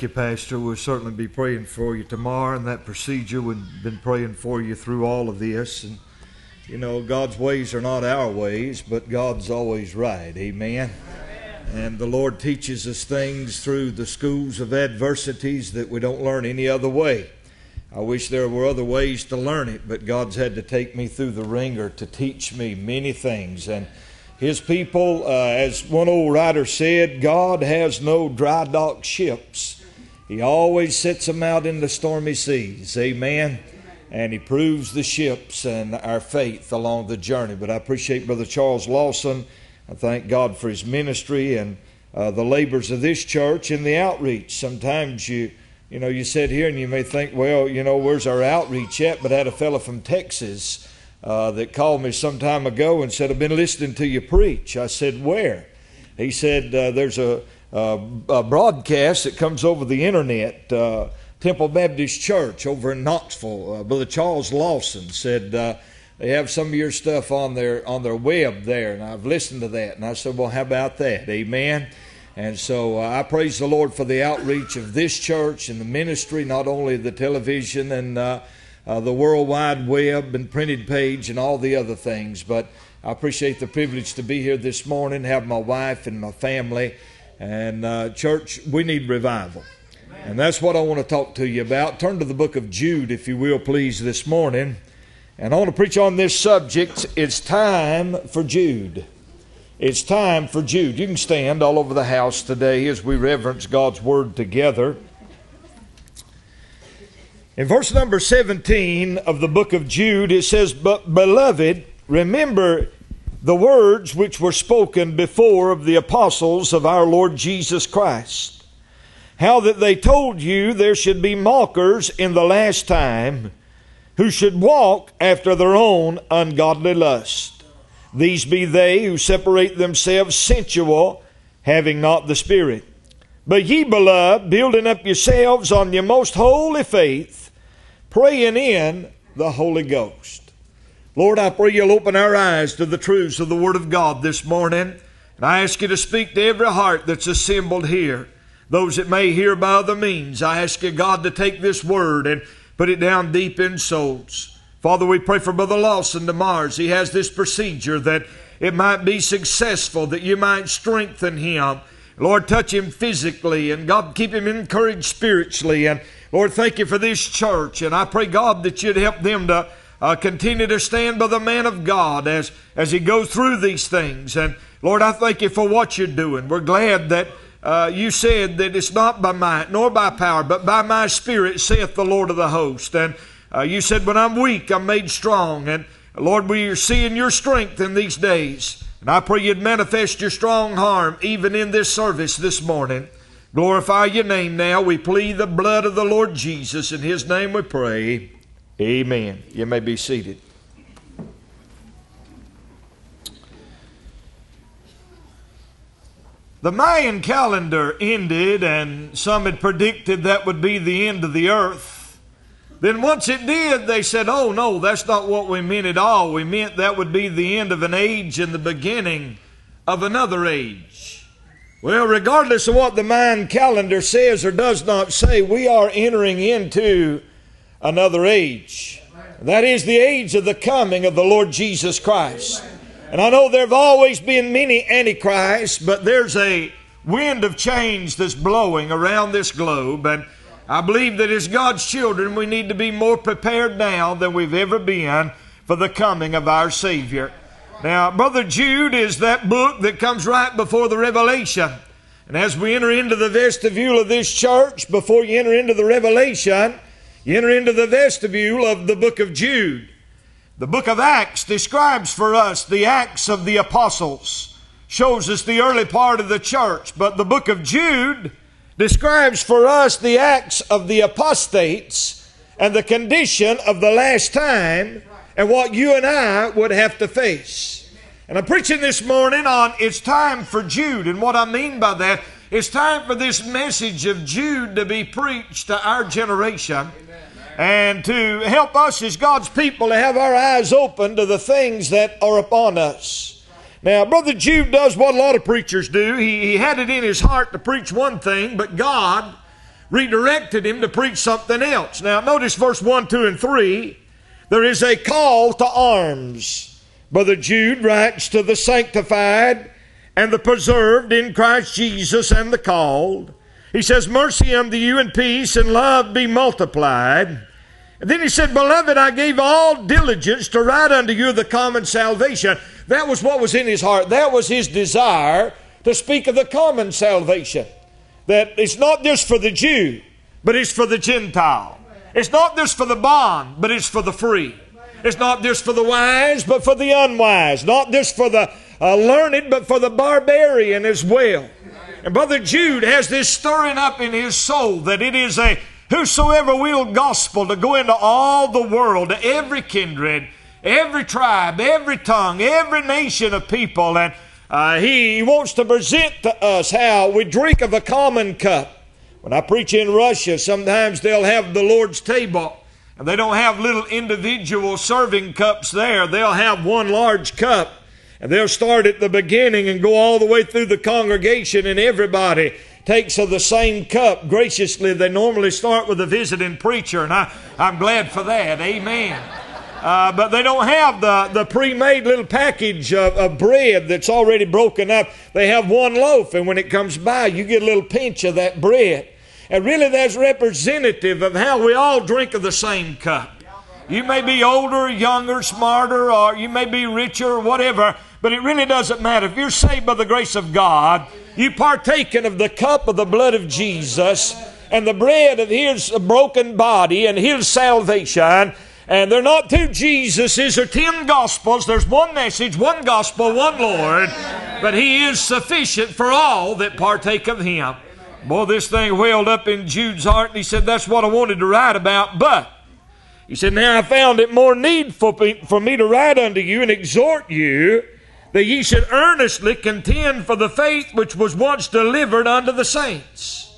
thank you, Pastor. We'll certainly be praying for you tomorrow and that procedure. We've been praying for you through all of this. And, you know, God's ways are not our ways, but God's always right. Amen. And the Lord teaches us things through the schools of adversities that we don't learn any other way. I wish there were other ways to learn it, but God's had to take me through the ringer to teach me many things. And His people, uh, as one old writer said, God has no dry dock ships. He always sets them out in the stormy seas. Amen. And He proves the ships and our faith along the journey. But I appreciate Brother Charles Lawson. I thank God for his ministry and uh, the labors of this church and the outreach. Sometimes you you know, you sit here and you may think, well, you know, where's our outreach at? But I had a fellow from Texas uh, that called me some time ago and said, I've been listening to you preach. I said, where? He said, uh, there's a, a, broadcast that comes over the internet. Uh, Temple Baptist Church over in Knoxville. Uh, Brother Charles Lawson said uh, they have some of your stuff on their on their web there, and I've listened to that. And I said, well, how about that? Amen. And so uh, I praise the Lord for the outreach of this church and the ministry, not only the television and uh, uh, the World Wide Web and printed page and all the other things. But I appreciate the privilege to be here this morning, have my wife and my family. And uh, church, we need revival. And that's what I want to talk to you about. Turn to the book of Jude, if you will, please, this morning. And I want to preach on this subject. It's time for Jude. It's time for Jude. You can stand all over the house today as we reverence God's Word together. In verse number 17 of the book of Jude, it says, But beloved, remember the words which were spoken before of the apostles of our Lord Jesus Christ. How that they told you there should be mockers in the last time who should walk after their own ungodly lust these be they who separate themselves sensual, having not the Spirit. But ye, beloved, building up yourselves on your most holy faith, praying in the Holy Ghost. Lord, I pray you'll open our eyes to the truths of the Word of God this morning. And I ask you to speak to every heart that's assembled here. Those that may hear by other means, I ask you, God, to take this Word and put it down deep in souls. Father, we pray for Brother Lawson tomorrow Mars. he has this procedure that it might be successful, that you might strengthen him. Lord, touch him physically and God keep him encouraged spiritually. And Lord, thank you for this church. And I pray, God, that you'd help them to uh, continue to stand by the man of God as, as he goes through these things. And Lord, I thank you for what you're doing. We're glad that uh, you said that it's not by might nor by power, but by my spirit, saith the Lord of the host. And uh, you said, When I'm weak, I'm made strong. And Lord, we are seeing your strength in these days. And I pray you'd manifest your strong arm even in this service this morning. Glorify your name now. We plead the blood of the Lord Jesus. In his name we pray. Amen. You may be seated. The Mayan calendar ended, and some had predicted that would be the end of the earth. Then once it did, they said, oh no, that's not what we meant at all. We meant that would be the end of an age and the beginning of another age. Well, regardless of what the Mayan calendar says or does not say, we are entering into another age. That is the age of the coming of the Lord Jesus Christ. And I know there have always been many antichrists, but there's a wind of change that's blowing around this globe. And I believe that as God's children, we need to be more prepared now than we've ever been for the coming of our Savior. Now, Brother Jude is that book that comes right before the Revelation. And as we enter into the vestibule of this church, before you enter into the Revelation, you enter into the vestibule of the book of Jude. The book of Acts describes for us the acts of the apostles, shows us the early part of the church. But the book of Jude describes for us the acts of the apostates and the condition of the last time and what you and I would have to face. And I'm preaching this morning on it's time for Jude. And what I mean by that, it's time for this message of Jude to be preached to our generation and to help us as God's people to have our eyes open to the things that are upon us. Now, Brother Jude does what a lot of preachers do. He, he had it in his heart to preach one thing, but God redirected him to preach something else. Now, notice verse 1, 2, and 3. There is a call to arms. Brother Jude writes to the sanctified and the preserved in Christ Jesus and the called. He says, Mercy unto you and peace and love be multiplied. And then he said, Beloved, I gave all diligence to write unto you the common salvation. That was what was in his heart. That was his desire to speak of the common salvation. That it's not just for the Jew, but it's for the Gentile. It's not just for the bond, but it's for the free. It's not just for the wise, but for the unwise. Not just for the uh, learned, but for the barbarian as well. And Brother Jude has this stirring up in his soul that it is a whosoever will gospel to go into all the world, to every kindred, every tribe, every tongue, every nation of people. And uh, he wants to present to us how we drink of a common cup. When I preach in Russia, sometimes they'll have the Lord's table. And they don't have little individual serving cups there. They'll have one large cup. And they'll start at the beginning and go all the way through the congregation, and everybody takes of the same cup graciously. They normally start with a visiting preacher, and I, I'm glad for that. Amen. Uh, but they don't have the, the pre made little package of, of, bread that's already broken up. They have one loaf, and when it comes by, you get a little pinch of that bread. And really, that's representative of how we all drink of the same cup. You may be older, younger, smarter, or you may be richer, or whatever, but it really doesn't matter. If you're saved by the grace of God, you partaken of the cup of the blood of Jesus and the bread of His broken body and His salvation. And they're not two Jesuses or ten gospels. There's one message, one gospel, one Lord. But He is sufficient for all that partake of Him. Boy, this thing welled up in Jude's heart, and he said, That's what I wanted to write about. But he said, Now I found it more needful for me to write unto you and exhort you that ye should earnestly contend for the faith which was once delivered unto the saints.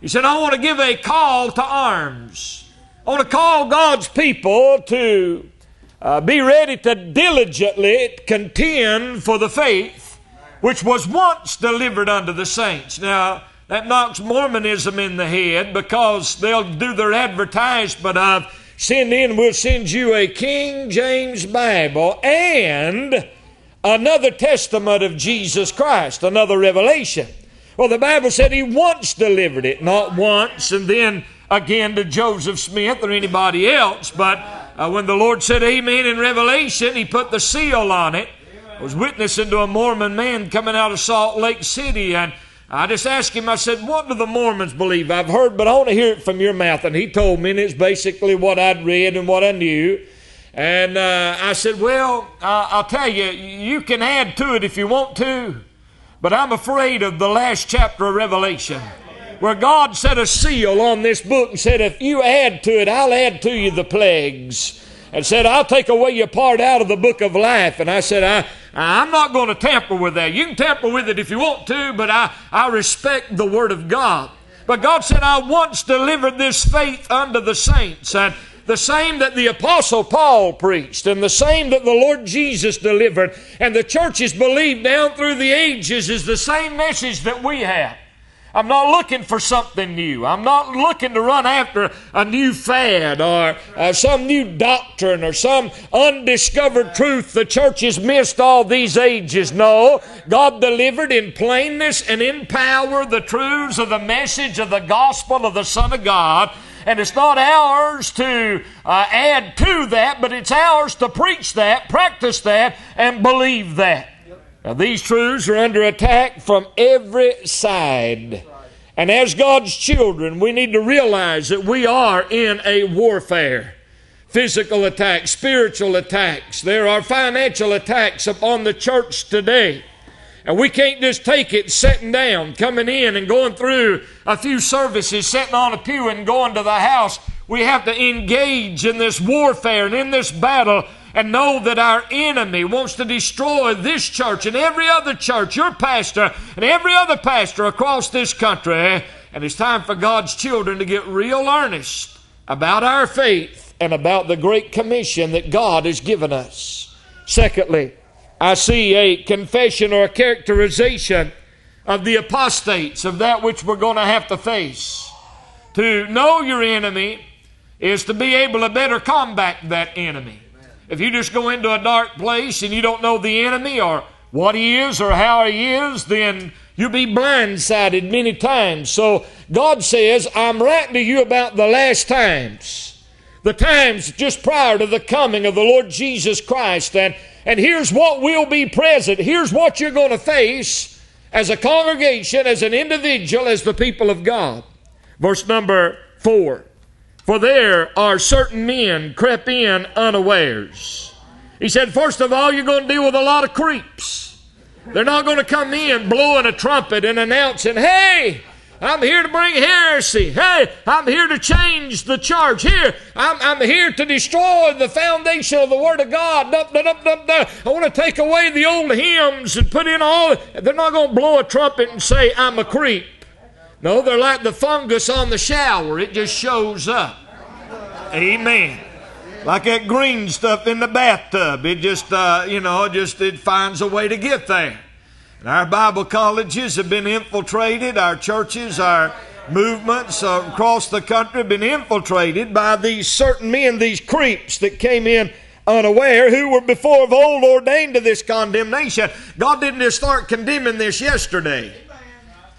He said, I want to give a call to arms. I want to call God's people to uh, be ready to diligently contend for the faith which was once delivered unto the saints. Now, that knocks Mormonism in the head because they'll do their advertisement of send in, we'll send you a King James Bible and another testament of Jesus Christ, another revelation. Well, the Bible said he once delivered it, not once and then again to Joseph Smith or anybody else, but uh, when the Lord said amen in Revelation, he put the seal on it. I was witnessing to a Mormon man coming out of Salt Lake City, and I just asked him, I said, What do the Mormons believe? I've heard, but I want to hear it from your mouth. And he told me, and it's basically what I'd read and what I knew. And uh, I said, Well, uh, I'll tell you, you can add to it if you want to, but I'm afraid of the last chapter of Revelation where God set a seal on this book and said, If you add to it, I'll add to you the plagues. And said, I'll take away your part out of the book of life. And I said, I, I'm not going to tamper with that. You can tamper with it if you want to, but I, I respect the Word of God. But God said, I once delivered this faith unto the saints. And the same that the Apostle Paul preached, and the same that the Lord Jesus delivered, and the churches believed down through the ages is the same message that we have. I'm not looking for something new. I'm not looking to run after a new fad or uh, some new doctrine or some undiscovered truth the church has missed all these ages. No, God delivered in plainness and in power the truths of the message of the gospel of the Son of God and it's not ours to uh, add to that, but it's ours to preach that, practice that, and believe that. Now, these truths are under attack from every side. And as God's children, we need to realize that we are in a warfare. Physical attacks, spiritual attacks. There are financial attacks upon the church today. And we can't just take it sitting down, coming in and going through a few services, sitting on a pew and going to the house. We have to engage in this warfare and in this battle and know that our enemy wants to destroy this church and every other church, your pastor and every other pastor across this country. And it's time for God's children to get real earnest about our faith and about the great commission that God has given us. Secondly, I see a confession or a characterization of the apostates, of that which we're going to have to face. To know your enemy is to be able to better combat that enemy. If you just go into a dark place and you don't know the enemy or what he is or how he is, then you'll be blindsided many times. So God says, I'm writing to you about the last times, the times just prior to the coming of the Lord Jesus Christ. And, and here's what will be present. Here's what you're going to face as a congregation, as an individual, as the people of God. Verse number four. For there are certain men crept in unawares. He said, first of all, you're going to deal with a lot of creeps. They're not going to come in blowing a trumpet and announcing, hey, I'm here to bring heresy. Hey, I'm here to change the charge. Here, I'm, I'm here to destroy the foundation of the Word of God. Dup, dup, dup, I want to take away the old hymns and put in all. They're not going to blow a trumpet and say, I'm a creep. No, they're like the fungus on the shower, it just shows up. Amen. Like that green stuff in the bathtub. It just, uh, you know, just it finds a way to get there. And our Bible colleges have been infiltrated, our churches, our movements across the country have been infiltrated by these certain men, these creeps that came in unaware, who were before of old ordained to this condemnation. God didn't just start condemning this yesterday.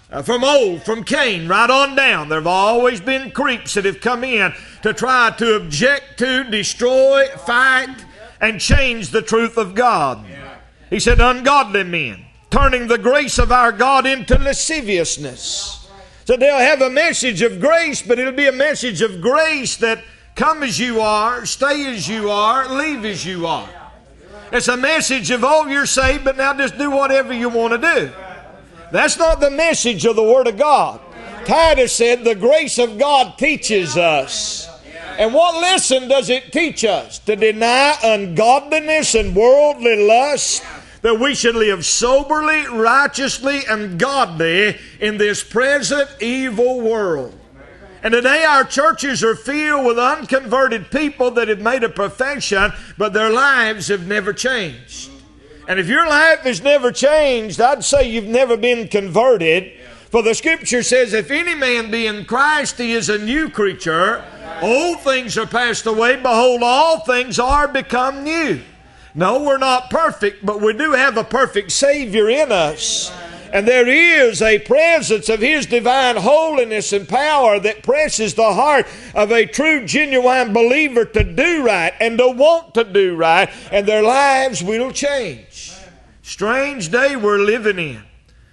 Uh, from old, from Cain, right on down, there have always been creeps that have come in to try to object to, destroy, fight, and change the truth of God. He said, ungodly men, turning the grace of our God into lasciviousness. So they'll have a message of grace, but it'll be a message of grace that come as you are, stay as you are, leave as you are. It's a message of, oh, you're saved, but now just do whatever you want to do. That's not the message of the Word of God. Titus said the grace of God teaches us. And what lesson does it teach us? To deny ungodliness and worldly lust, that we should live soberly, righteously, and godly in this present evil world. And today our churches are filled with unconverted people that have made a profession, but their lives have never changed. And if your life has never changed, I'd say you've never been converted. For the scripture says, if any man be in Christ, he is a new creature. Old things are passed away. Behold, all things are become new. No, we're not perfect, but we do have a perfect Savior in us. And there is a presence of His divine holiness and power that presses the heart of a true, genuine believer to do right and to want to do right, and their lives will change. Strange day we're living in. I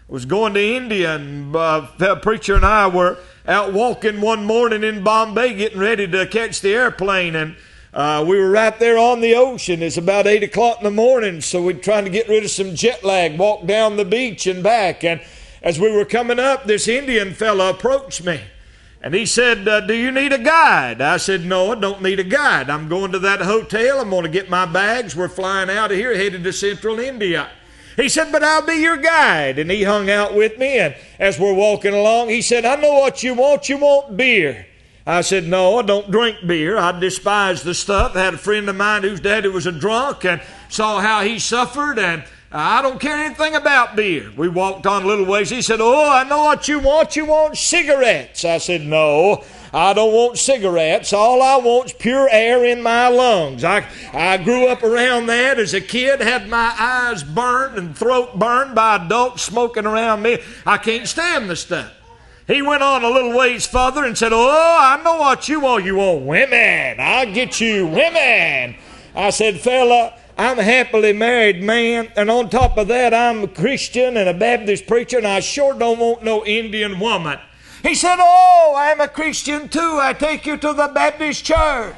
was going to India, and uh, a preacher and I were out walking one morning in Bombay, getting ready to catch the airplane, and uh, we were right there on the ocean. It's about 8 o'clock in the morning, so we're trying to get rid of some jet lag, walk down the beach and back. And as we were coming up, this Indian fellow approached me. And he said, uh, Do you need a guide? I said, No, I don't need a guide. I'm going to that hotel. I'm going to get my bags. We're flying out of here, headed to central India. He said, But I'll be your guide. And he hung out with me. And as we're walking along, he said, I know what you want. You want beer. I said, No, I don't drink beer. I despise the stuff. I had a friend of mine whose daddy was a drunk and saw how he suffered, and I don't care anything about beer. We walked on a little ways. He said, Oh, I know what you want. You want cigarettes. I said, No. I don't want cigarettes. All I want is pure air in my lungs. I, I grew up around that as a kid, had my eyes burned and throat burned by adults smoking around me. I can't stand the stuff. He went on a little ways further and said, Oh, I know what you want. You want women. I'll get you women. I said, Fella, I'm a happily married man, and on top of that, I'm a Christian and a Baptist preacher, and I sure don't want no Indian woman. He said, Oh, I'm a Christian too. I take you to the Baptist church.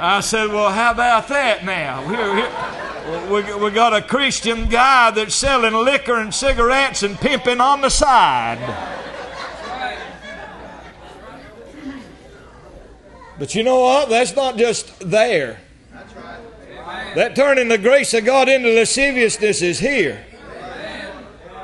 I said, Well, how about that now? We, we got a Christian guy that's selling liquor and cigarettes and pimping on the side. But you know what? That's not just there. That turning the grace of God into lasciviousness is here.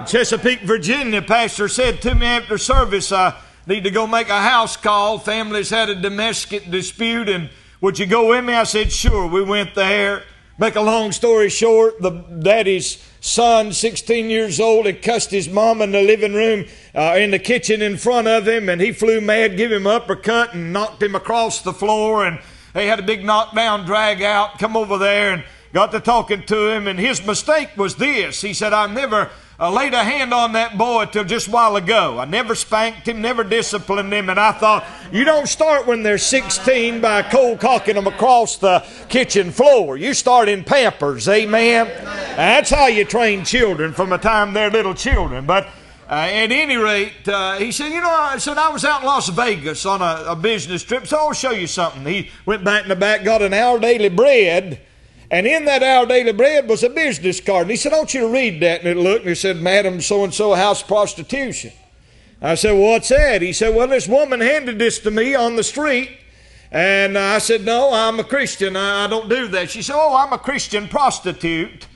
Chesapeake, Virginia, pastor said to me after service, I need to go make a house call. Families had a domestic dispute, and would you go with me? I said, sure. We went there. Make a long story short, the daddy's son, 16 years old, had cussed his mom in the living room, uh, in the kitchen in front of him, and he flew mad, gave him an uppercut, and knocked him across the floor. And they had a big knockdown, drag out, come over there, and got to talking to him. And his mistake was this: he said, "I never." I laid a hand on that boy till just a while ago. I never spanked him, never disciplined him, and I thought, you don't start when they're 16 by cold cocking them across the kitchen floor. You start in Pampers, amen? That's how you train children from the time they're little children. But uh, at any rate, uh, he said, You know, I said, I was out in Las Vegas on a, a business trip, so I'll show you something. He went back in the back, got an Our Daily Bread and in that Our Daily Bread was a business card. And he said, I want you to read that. And it looked and he said, Madam so and so House Prostitution. I said, well, What's that? He said, Well, this woman handed this to me on the street. And I said, No, I'm a Christian. I don't do that. She said, Oh, I'm a Christian prostitute.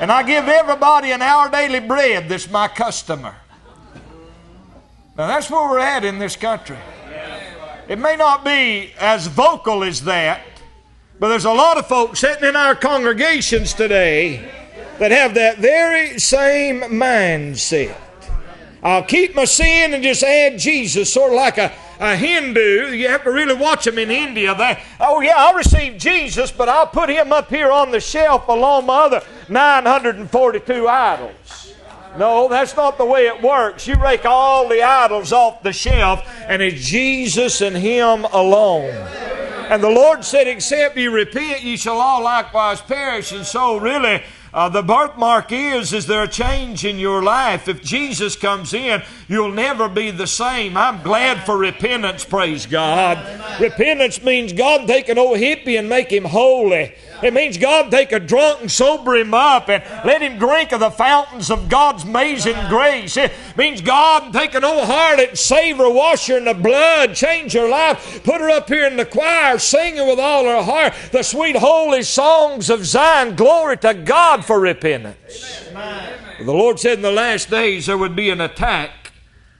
And I give everybody an Our Daily Bread that's my customer. Now, that's where we're at in this country. It may not be as vocal as that, but there's a lot of folks sitting in our congregations today that have that very same mindset. I'll keep my sin and just add Jesus, sort of like a, a Hindu. You have to really watch them in India. They, oh, yeah, I'll receive Jesus, but I'll put him up here on the shelf along my other 942 idols. No, that's not the way it works. You rake all the idols off the shelf, and it's Jesus and Him alone. And the Lord said, Except ye repent, ye shall all likewise perish. And so, really, uh, the birthmark is, is there a change in your life? If Jesus comes in, you'll never be the same. I'm glad for repentance, praise God. Repentance means God take an old hippie and make him holy. It means God take a drunk and sober him up and let him drink of the fountains of God's amazing grace. It means God take an old harlot and save her, wash her in the blood, change her life, put her up here in the choir, singing with all her heart the sweet holy songs of Zion. Glory to God for repentance. The Lord said in the last days there would be an attack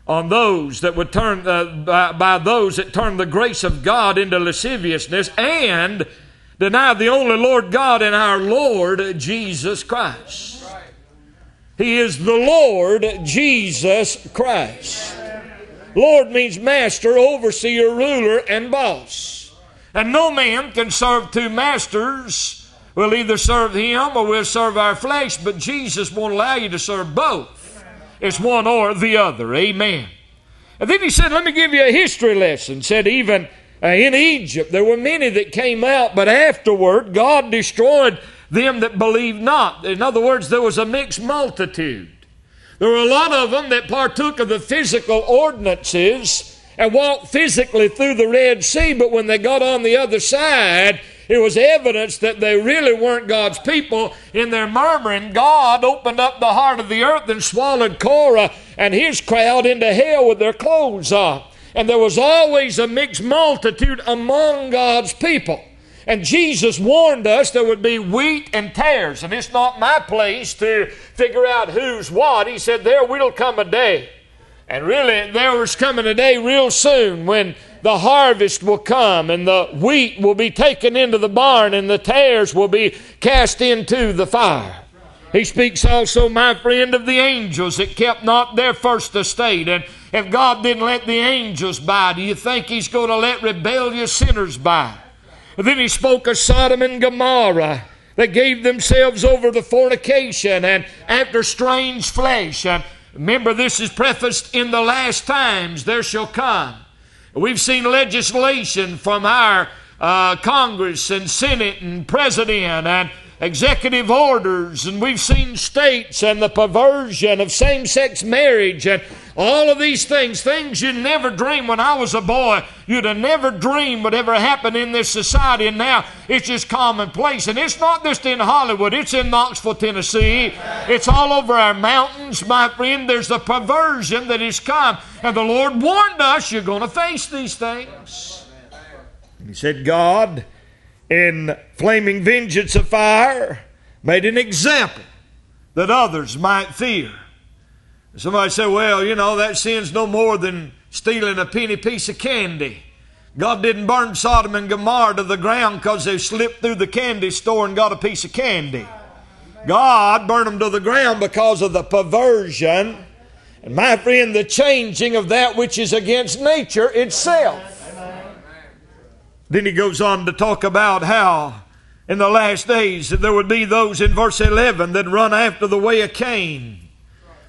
on those that would turn uh, by, by those that turn the grace of God into lasciviousness and deny the only Lord God and our Lord Jesus Christ. He is the Lord Jesus Christ. Lord means master, overseer, ruler, and boss. And no man can serve two masters. We'll either serve him or we'll serve our flesh, but Jesus won't allow you to serve both. It's one or the other. Amen. And then he said, Let me give you a history lesson. Said, even Uh, in Egypt, there were many that came out, but afterward, God destroyed them that believed not. In other words, there was a mixed multitude. There were a lot of them that partook of the physical ordinances and walked physically through the Red Sea, but when they got on the other side, it was evidence that they really weren't God's people. In their murmuring, God opened up the heart of the earth and swallowed Korah and his crowd into hell with their clothes off. And there was always a mixed multitude among God's people. And Jesus warned us there would be wheat and tares. And it's not my place to figure out who's what. He said, There will come a day. And really, there was coming a day real soon when the harvest will come and the wheat will be taken into the barn and the tares will be cast into the fire. He speaks also, my friend, of the angels that kept not their first estate. And if God didn't let the angels by, do you think He's going to let rebellious sinners by? And then He spoke of Sodom and Gomorrah that gave themselves over to fornication and after strange flesh. And remember, this is prefaced in the last times there shall come. We've seen legislation from our uh, Congress and Senate and President and executive orders, and we've seen states and the perversion of same sex marriage and all of these things, things you'd never dream when I was a boy, you'd have never dreamed would ever happen in this society, and now it's just commonplace. And it's not just in Hollywood, it's in Knoxville, Tennessee. It's all over our mountains, my friend. There's the perversion that has come. And the Lord warned us, you're going to face these things. He said, God in flaming vengeance of fire, made an example that others might fear. Somebody said, well, you know, that sin's no more than stealing a penny piece of candy. God didn't burn Sodom and Gomorrah to the ground because they slipped through the candy store and got a piece of candy. God burned them to the ground because of the perversion. And my friend, the changing of that which is against nature itself. Then he goes on to talk about how in the last days there would be those in verse 11 that run after the way of Cain.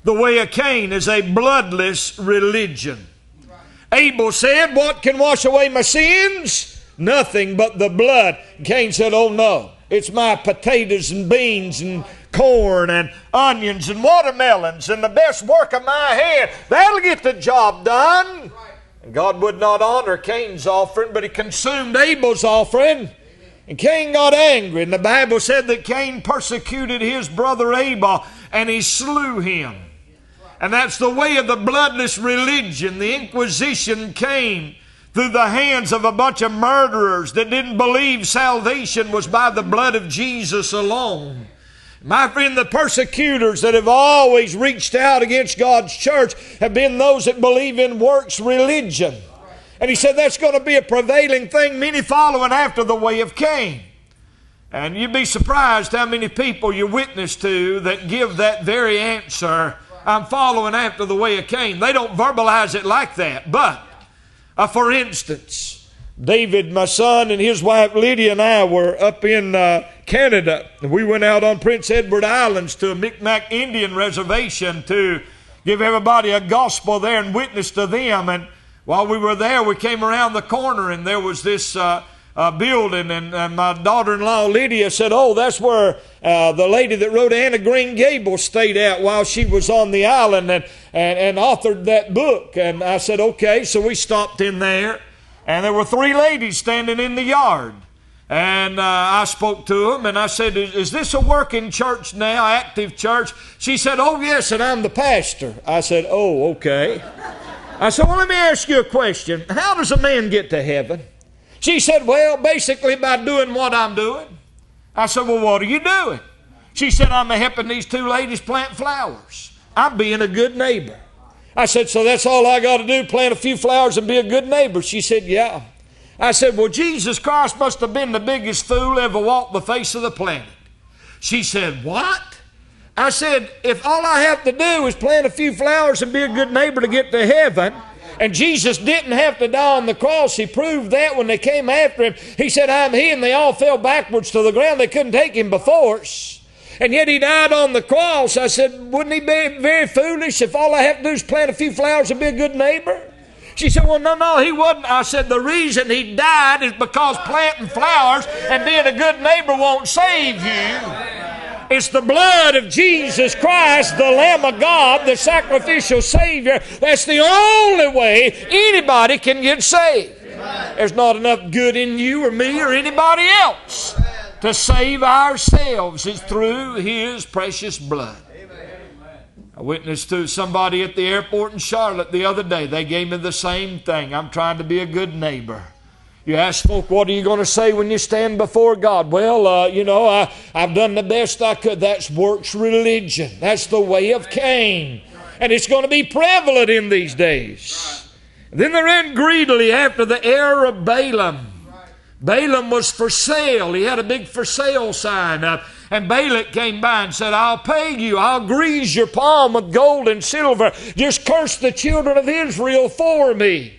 The way of Cain is a bloodless religion. Abel said, What can wash away my sins? Nothing but the blood. Cain said, Oh no, it's my potatoes and beans and corn and onions and watermelons and the best work of my hand. That'll get the job done. God would not honor Cain's offering, but he consumed Abel's offering. And Cain got angry, and the Bible said that Cain persecuted his brother Abel and he slew him. And that's the way of the bloodless religion. The Inquisition came through the hands of a bunch of murderers that didn't believe salvation was by the blood of Jesus alone. My friend, the persecutors that have always reached out against God's church have been those that believe in works religion. And he said that's going to be a prevailing thing, many following after the way of Cain. And you'd be surprised how many people you witness to that give that very answer I'm following after the way of Cain. They don't verbalize it like that. But, uh, for instance, David, my son, and his wife Lydia and I were up in uh, Canada. We went out on Prince Edward Islands to a Micmac Indian reservation to give everybody a gospel there and witness to them. And while we were there, we came around the corner and there was this. Uh, uh, building, and, and my daughter-in-law Lydia said, "Oh, that's where uh, the lady that wrote Anne of Green Gables stayed at while she was on the island and, and and authored that book." And I said, "Okay." So we stopped in there, and there were three ladies standing in the yard. And uh, I spoke to them and I said, is, is, this a working church now, active church? She said, Oh, yes, and I'm the pastor. I said, Oh, okay. I said, Well, let me ask you a question. How does a man get to heaven? She said, Well, basically by doing what I'm doing. I said, Well, what are you doing? She said, I'm helping these two ladies plant flowers. I'm being a good neighbor. I said, So that's all I got to do, plant a few flowers and be a good neighbor? She said, Yeah. I said, Well, Jesus Christ must have been the biggest fool ever walked the face of the planet. She said, What? I said, If all I have to do is plant a few flowers and be a good neighbor to get to heaven, and Jesus didn't have to die on the cross. He proved that when they came after him. He said, I'm he, and they all fell backwards to the ground. They couldn't take him by force. And yet he died on the cross. I said, wouldn't he be very foolish if all I have to do is plant a few flowers and be a good neighbor? She said, Well, no, no, he wasn't. I said, The reason he died is because planting flowers and being a good neighbor won't save you. It's the blood of Jesus Christ, the Lamb of God, the sacrificial Savior. That's the only way anybody can get saved. There's not enough good in you or me or anybody else to save ourselves. is through His precious blood. I witnessed to somebody at the airport in Charlotte the other day. They gave me the same thing. I'm trying to be a good neighbor. You ask folk, what are you going to say when you stand before God? Well, uh, you know, I, I've done the best I could. That's works religion. That's the way of Cain. And it's going to be prevalent in these days. Then they ran greedily after the heir of Balaam. Balaam was for sale. He had a big for sale sign up. And Balak came by and said, I'll pay you. I'll grease your palm with gold and silver. Just curse the children of Israel for me.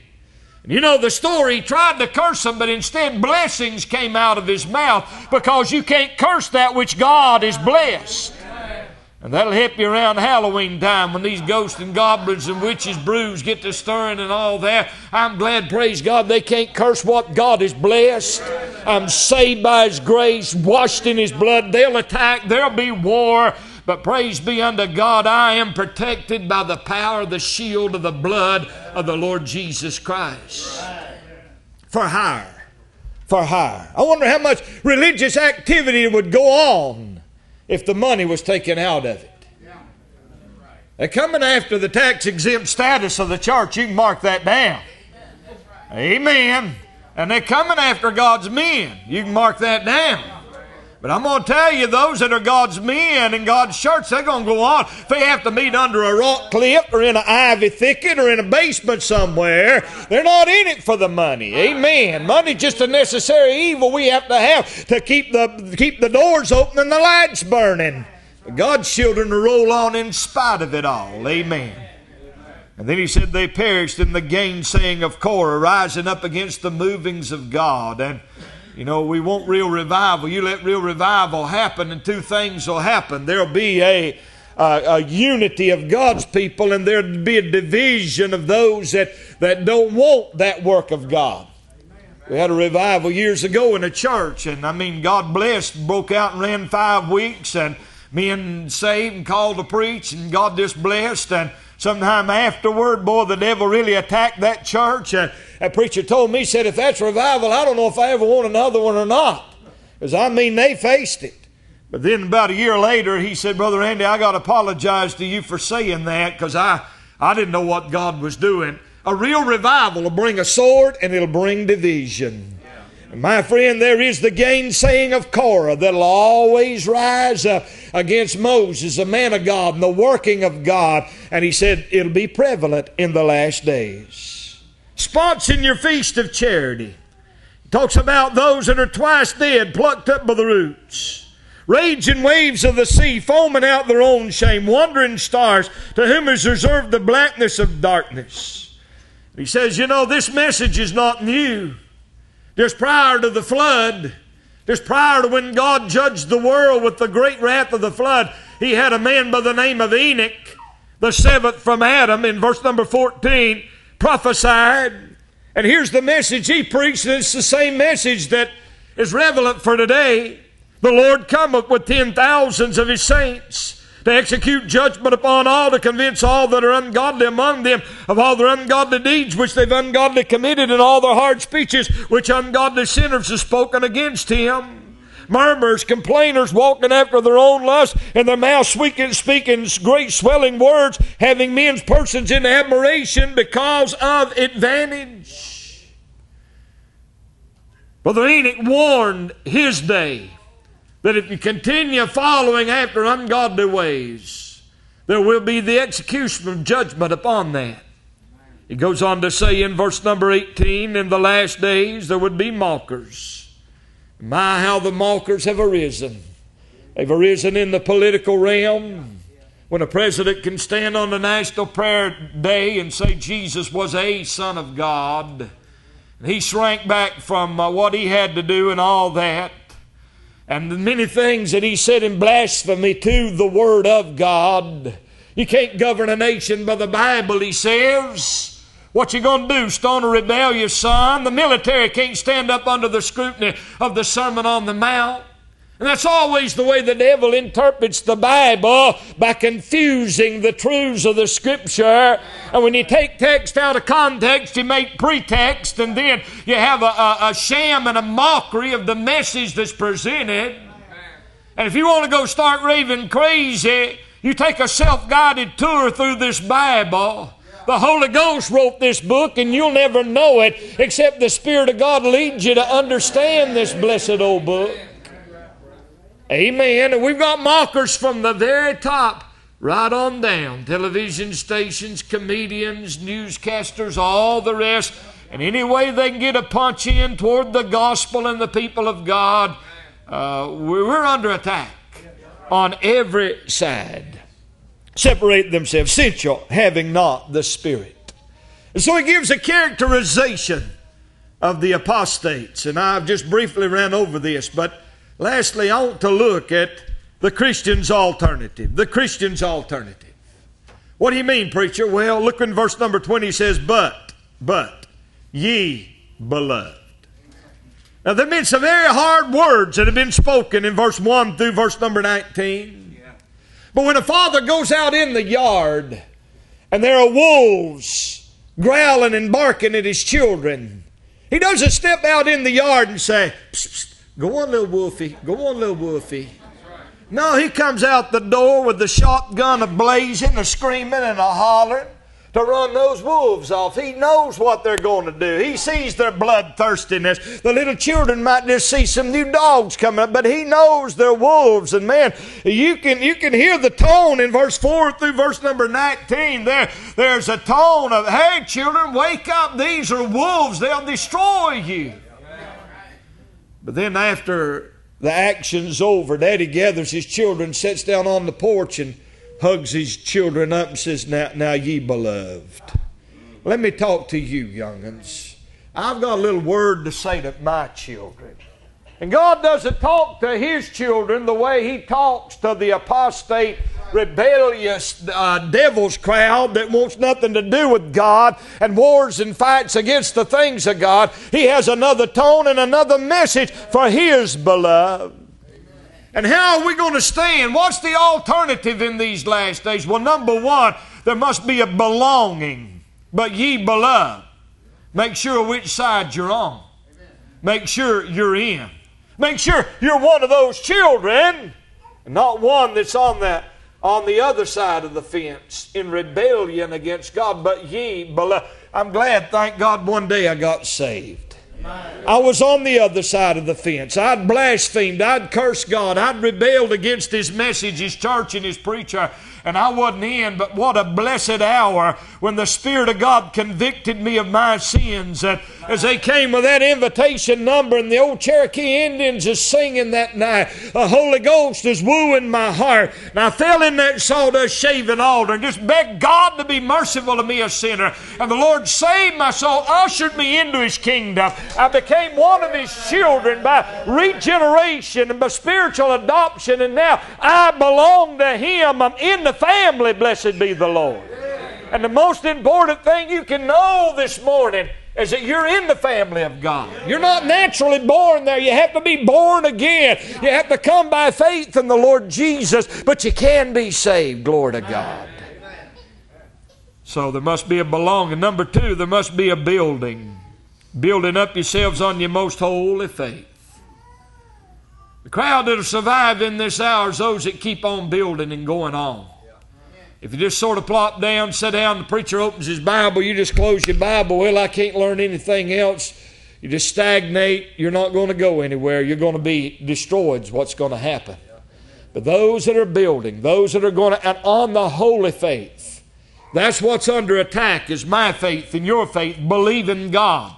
You know the story, he tried to curse them, but instead blessings came out of his mouth because you can't curse that which God is blessed. And that'll help you around Halloween time when these ghosts and goblins and witches' brews get to stirring and all that. I'm glad, praise God, they can't curse what God has blessed. I'm saved by His grace, washed in His blood. They'll attack, there'll be war. But praise be unto God, I am protected by the power, of the shield of the blood of the Lord Jesus Christ. For hire. For hire. I wonder how much religious activity would go on if the money was taken out of it. They're coming after the tax exempt status of the church. You can mark that down. Amen. And they're coming after God's men. You can mark that down. But I'm going to tell you, those that are God's men and God's church, they're going to go on. If they have to meet under a rock cliff or in an ivy thicket or in a basement somewhere, they're not in it for the money. Amen. Money's just a necessary evil we have to have to keep the, keep the doors open and the lights burning. God's children roll on in spite of it all. Amen. And then he said they perished in the gainsaying of Korah, rising up against the movings of God. And you know, we want real revival. You let real revival happen, and two things will happen. There'll be a, a, a unity of God's people, and there'll be a division of those that, that don't want that work of God. We had a revival years ago in a church, and I mean, God blessed, broke out and ran five weeks, and men saved and called to preach, and God just blessed. And sometime afterward, boy, the devil really attacked that church. And that preacher told me, said, if that's revival, I don't know if I ever want another one or not. Because I mean, they faced it. But then about a year later, he said, Brother Randy, I got to apologize to you for saying that because I, I didn't know what God was doing. A real revival will bring a sword and it'll bring division. My friend, there is the gainsaying of Korah that'll always rise uh, against Moses, a man of God, and the working of God. And he said it'll be prevalent in the last days. Sponsoring your feast of charity. He talks about those that are twice dead, plucked up by the roots. Raging waves of the sea, foaming out their own shame, wandering stars, to whom is reserved the blackness of darkness. He says, You know, this message is not new. Just prior to the flood, just prior to when God judged the world with the great wrath of the flood, he had a man by the name of Enoch, the seventh from Adam, in verse number 14, prophesied. And here's the message he preached, and it's the same message that is relevant for today. The Lord cometh with ten thousands of his saints to execute judgment upon all, to convince all that are ungodly among them of all their ungodly deeds which they've ungodly committed, and all their hard speeches which ungodly sinners have spoken against him. Murmurers, complainers, walking after their own lust, and their mouth speaking, speaking great swelling words, having men's persons in admiration because of advantage. Brother Enoch warned his day that if you continue following after ungodly ways, there will be the execution of judgment upon that. He goes on to say in verse number 18, in the last days there would be mockers. My, how the mockers have arisen. They've arisen in the political realm. When a president can stand on the National Prayer Day and say Jesus was a Son of God, and he shrank back from uh, what he had to do and all that and the many things that he said in blasphemy to the Word of God. You can't govern a nation by the Bible, he says. What you to do? Stone a rebellious son? The military can't stand up under the scrutiny of the Sermon on the Mount. And that's always the way the devil interprets the Bible by confusing the truths of the Scripture. And when you take text out of context, you make pretext, and then you have a, a, a sham and a mockery of the message that's presented. And if you want to go start raving crazy, you take a self guided tour through this Bible. The Holy Ghost wrote this book, and you'll never know it except the Spirit of God leads you to understand this blessed old book. Amen. And we've got mockers from the very top right on down. Television stations, comedians, newscasters, all the rest. And any way they can get a punch in toward the gospel and the people of God, uh, we're under attack on every side. Separate themselves, sensual, having not the Spirit. And so he gives a characterization of the apostates. And I've just briefly ran over this, but Lastly, I want to look at the Christian's alternative. The Christian's alternative. What do you mean, preacher? Well, look in verse number 20 he says, But, but, ye beloved. Now, there have been some very hard words that have been spoken in verse 1 through verse number 19. But when a father goes out in the yard and there are wolves growling and barking at his children, he doesn't step out in the yard and say, psst, psst, Go on, little Wolfie. Go on, little Wolfie. No, he comes out the door with the shotgun a blazing, a screaming, and a hollering to run those wolves off. He knows what they're going to do. He sees their bloodthirstiness. The little children might just see some new dogs coming up, but he knows they're wolves. And man, you can you can hear the tone in verse 4 through verse number 19. There, there's a tone of, hey children, wake up. These are wolves. They'll destroy you. But then after the action's over. Daddy gathers his children, sits down on the porch, and hugs his children up and says, Now, now ye beloved. Let me talk to you, young'uns. I've got a little word to say to my children. And God doesn't talk to His children the way He talks to the apostate, rebellious uh, devil's crowd that wants nothing to do with God and wars and fights against the things of God. He has another tone and another message for His beloved. And how are we going to stand? What's the alternative in these last days? Well, number one, there must be a belonging. But ye beloved, make sure which side you're on. Make sure you're in. Make sure you're one of those children, and not one that's on that on the other side of the fence in rebellion against God. But ye beloved, I'm glad, thank God, one day I got saved. I was on the other side of the fence. I'd blasphemed. I'd cursed God. I'd rebelled against His message, His church, and His preacher and I wasn't in, but what a blessed hour when the Spirit of God convicted me of my sins. And as they came with that invitation number, and the old Cherokee Indians is singing that night, the Holy Ghost is wooing my heart. And I fell in that sawdust shaving altar and just begged God to be merciful to me, a sinner. And the Lord saved my soul, ushered me into His kingdom. I became one of His children by regeneration and by spiritual adoption, and now I belong to Him. I'm in the family, blessed be the Lord. And the most important thing you can know this morning is that you're in the family of God. You're not naturally born there. You have to be born again. You have to come by faith in the Lord Jesus, but you can be saved. Glory to God. So there must be a belonging. Number two, there must be a building. Building up yourselves on your most holy faith. The crowd that have survived in this hour is those that keep on building and going on. If you just sort of plop down, sit down, the preacher opens his Bible, you just close your Bible. Well, I can't learn anything else. You just stagnate. You're not going to go anywhere. You're going to be destroyed, is what's going to happen. But those that are building, those that are going to, and on the holy faith, that's what's under attack is my faith and your faith. Believe in God.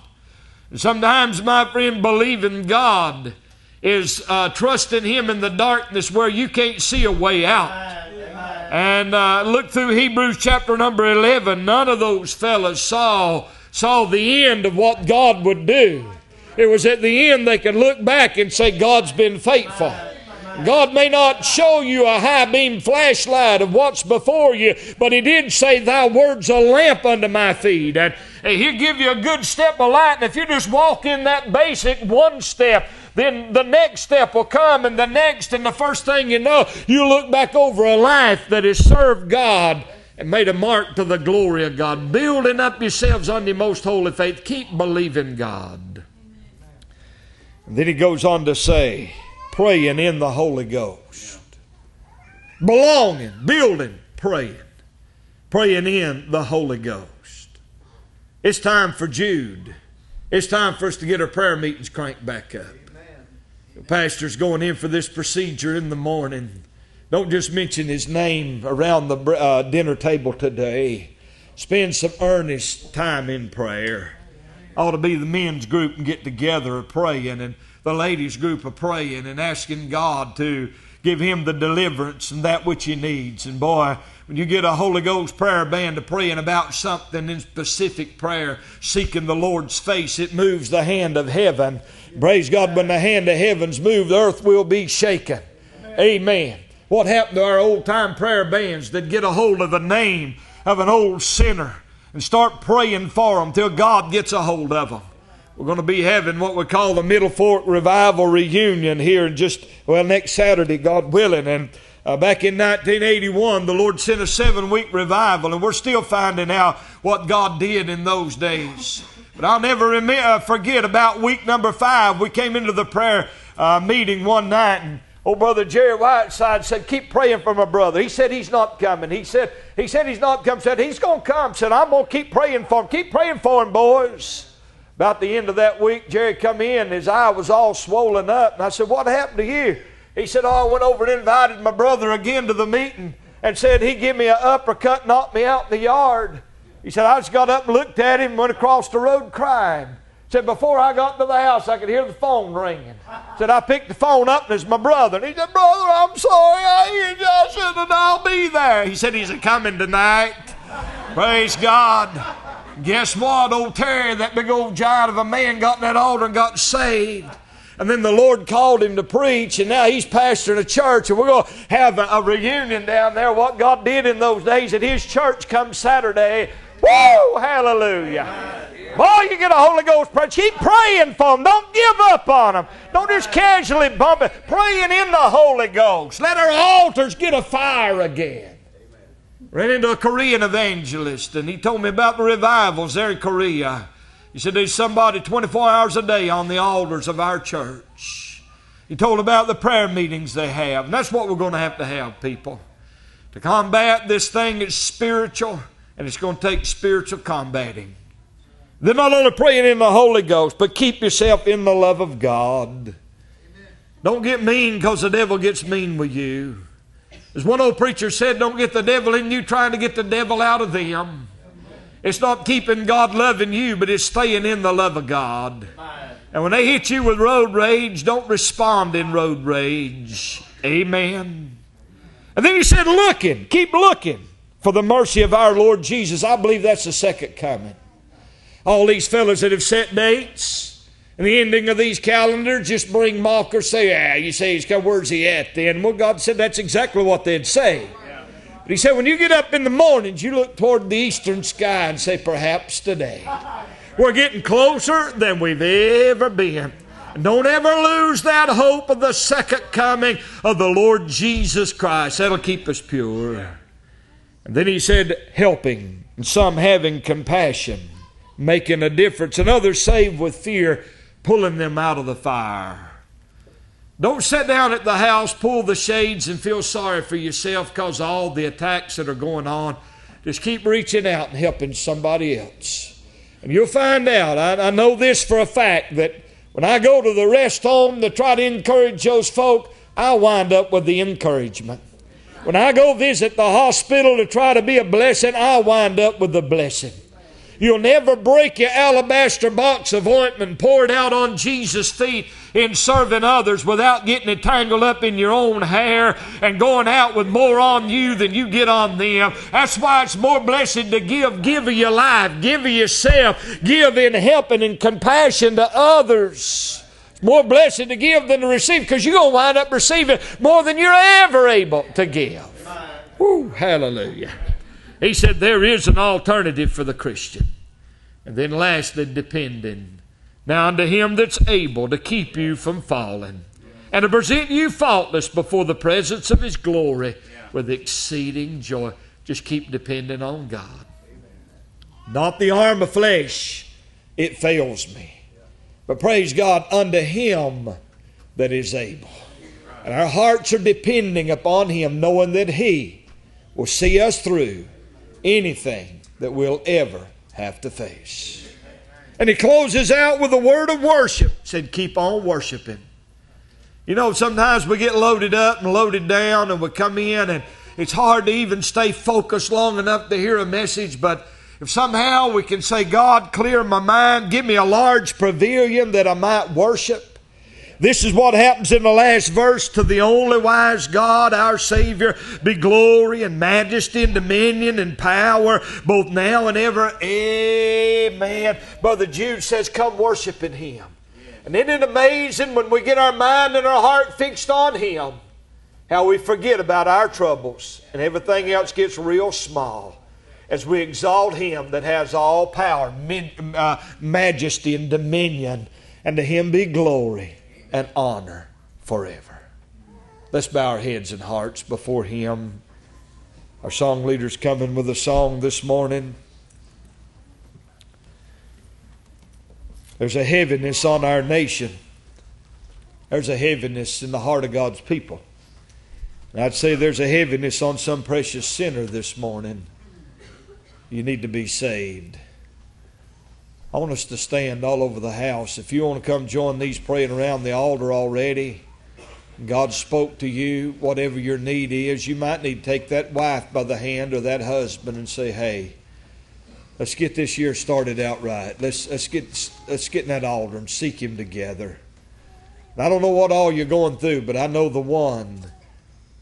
And sometimes, my friend, believe in God is uh, trusting Him in the darkness where you can't see a way out. And uh, look through Hebrews chapter number 11. None of those fellas saw, saw the end of what God would do. It was at the end they could look back and say, God's been faithful. God may not show you a high beam flashlight of what's before you, but He did say, Thy word's a lamp unto my feet. And He'll give you a good step of light. And if you just walk in that basic one step, then the next step will come, and the next, and the first thing you know, you look back over a life that has served God and made a mark to the glory of God. Building up yourselves on your most holy faith. Keep believing God. And then he goes on to say, praying in the Holy Ghost. Belonging, building, praying. Praying in the Holy Ghost. It's time for Jude. It's time for us to get our prayer meetings cranked back up. Pastor's going in for this procedure in the morning. Don't just mention his name around the uh, dinner table today. Spend some earnest time in prayer. Ought to be the men's group and get together praying, and the ladies' group of praying and asking God to give him the deliverance and that which he needs. And boy, when you get a Holy Ghost prayer band to praying about something in specific prayer, seeking the Lord's face, it moves the hand of heaven. Praise God, when the hand of heaven's moved, the earth will be shaken. Amen. What happened to our old time prayer bands that get a hold of the name of an old sinner and start praying for them till God gets a hold of them? We're going to be having what we call the Middle Fork Revival Reunion here in just, well, next Saturday, God willing. And uh, back in 1981, the Lord sent a seven week revival, and we're still finding out what God did in those days. But I'll never uh, forget about week number five. We came into the prayer uh, meeting one night, and old brother Jerry Whiteside said, "Keep praying for my brother." He said he's not coming. He said he said he's not coming. Said he's going to come. Said I'm going to keep praying for him. Keep praying for him, boys. About the end of that week, Jerry come in. His eye was all swollen up, and I said, "What happened to you?" He said, Oh, I went over and invited my brother again to the meeting and said he'd give me an uppercut, knock me out in the yard. He said, I just got up and looked at him, went across the road crying. He Said, before I got to the house, I could hear the phone ringing. He Said, I picked the phone up and it's my brother. And he said, Brother, I'm sorry. I, I said, and I'll be there. He said, He's a coming tonight. Praise God. Guess what? Old Terry, that big old giant of a man, got in that altar and got saved. And then the Lord called him to preach, and now he's pastoring a church, and we're going to have a, a reunion down there. What God did in those days at his church come Saturday. Woo! Hallelujah. Boy, you get a Holy Ghost prayer. Keep praying for them. Don't give up on them. Don't just casually bump it. Praying in the Holy Ghost. Let our altars get a fire again. Ran into a Korean evangelist, and he told me about the revivals there in Korea. He said there's somebody 24 hours a day on the altars of our church. He told about the prayer meetings they have, and that's what we're going to have to have, people. To combat this thing is spiritual, and it's going to take spiritual combating. They're not only praying in the Holy Ghost, but keep yourself in the love of God. Don't get mean because the devil gets mean with you. As one old preacher said, don't get the devil in you trying to get the devil out of them. It's not keeping God loving you, but it's staying in the love of God. And when they hit you with road rage, don't respond in road rage. Amen. And then he said, looking, keep looking for the mercy of our Lord Jesus. I believe that's the second coming. All these fellows that have set dates and the ending of these calendars just bring mockers, say, ah, you say he's come, where's he at then? Well, God said that's exactly what they'd say. But he said, when you get up in the mornings, you look toward the eastern sky and say, perhaps today. We're getting closer than we've ever been. Don't ever lose that hope of the second coming of the Lord Jesus Christ. That'll keep us pure. And then he said, helping, and some having compassion making a difference, and others saved with fear, pulling them out of the fire. Don't sit down at the house, pull the shades, and feel sorry for yourself because of all the attacks that are going on. Just keep reaching out and helping somebody else. And you'll find out, I, I know this for a fact, that when I go to the rest home to try to encourage those folk, I wind up with the encouragement. When I go visit the hospital to try to be a blessing, I wind up with the blessing. You'll never break your alabaster box of ointment poured out on Jesus' feet in serving others without getting it tangled up in your own hair and going out with more on you than you get on them. That's why it's more blessed to give. Give of your life, give of yourself, give in helping and compassion to others. More blessed to give than to receive because you're going to wind up receiving more than you're ever able to give. Woo, hallelujah. He said there is an alternative for the Christian. And then lastly, depending. Now unto him that's able to keep you from falling and to present you faultless before the presence of his glory with exceeding joy. Just keep depending on God. Not the arm of flesh, it fails me. But praise God, unto him that is able. And our hearts are depending upon him, knowing that he will see us through anything that we'll ever have to face. And he closes out with a word of worship. Said, keep on worshiping. You know, sometimes we get loaded up and loaded down and we come in and it's hard to even stay focused long enough to hear a message, but if somehow we can say, God, clear my mind, give me a large pavilion that I might worship, this is what happens in the last verse to the only wise God, our Savior, be glory and majesty and dominion and power both now and ever. Amen. Brother Jude says, Come worship in Him. And isn't it amazing when we get our mind and our heart fixed on Him, how we forget about our troubles and everything else gets real small as we exalt Him that has all power, uh, majesty, and dominion, and to Him be glory and honor forever. Let's bow our heads and hearts before Him. Our song leader's coming with a song this morning. There's a heaviness on our nation. There's a heaviness in the heart of God's people. And I'd say there's a heaviness on some precious sinner this morning. You need to be saved. I want us to stand all over the house. If you want to come join these praying around the altar already, God spoke to you, whatever your need is, you might need to take that wife by the hand or that husband and say, Hey, Let's get this year started out right. Let's, let's, get, let's get in that altar and seek Him together. I don't know what all you're going through, but I know the one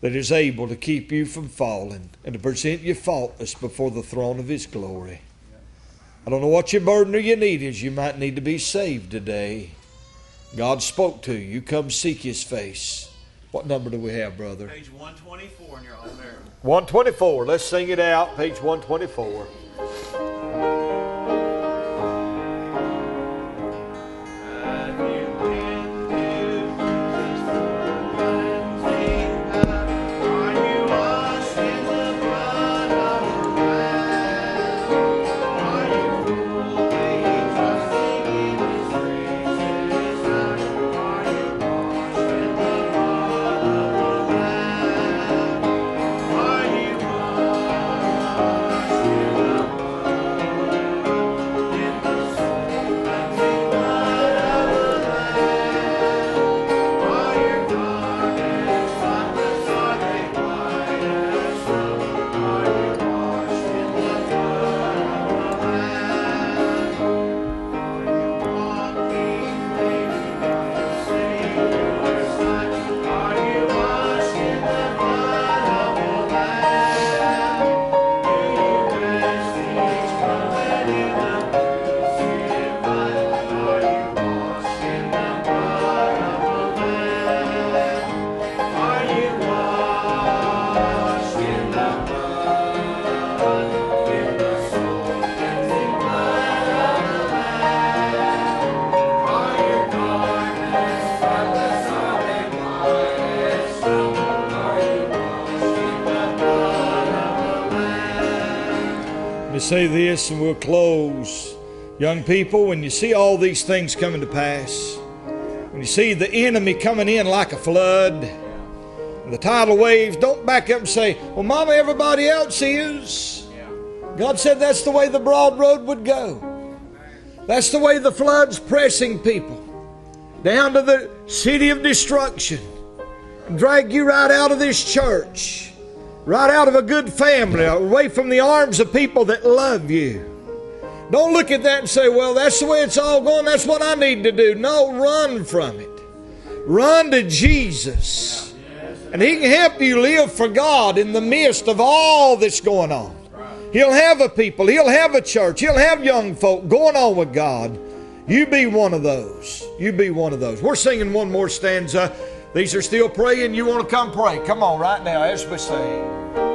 that is able to keep you from falling and to present you faultless before the throne of His glory. I don't know what your burden or your need is. You might need to be saved today. God spoke to you. Come seek His face. What number do we have, brother? Page 124 in your own there. 124. Let's sing it out. Page 124. Say this and we'll close. Young people, when you see all these things coming to pass, when you see the enemy coming in like a flood, the tidal waves, don't back up and say, Well, Mama, everybody else is. God said that's the way the broad road would go. That's the way the flood's pressing people down to the city of destruction. Drag you right out of this church right out of a good family, away from the arms of people that love you. Don't look at that and say, well, that's the way it's all going. That's what I need to do. No, run from it. Run to Jesus. And He can help you live for God in the midst of all that's going on. He'll have a people, He'll have a church, He'll have young folk going on with God. You be one of those. You be one of those. We're singing one more stanza. These are still praying. You want to come pray? Come on right now as we sing.